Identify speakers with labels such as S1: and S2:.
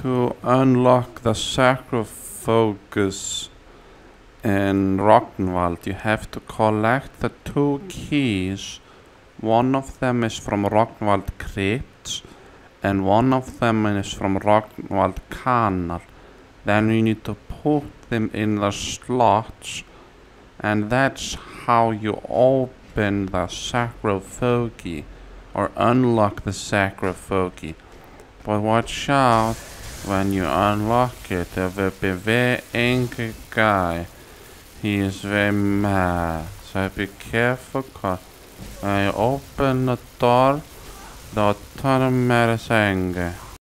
S1: to unlock the sarcophagus in Ragnvald, you have to collect the two keys. One of them is from Ragnvald Crypts, and one of them is from Ragnvald Canal. Then you need to put them in the slots, and that's how you open the sarcophagus or unlock the sarcophagus. But watch out when you unlock it, there will be very angry guy. He is very mad, so be careful cause you open the door, the autonomous anger.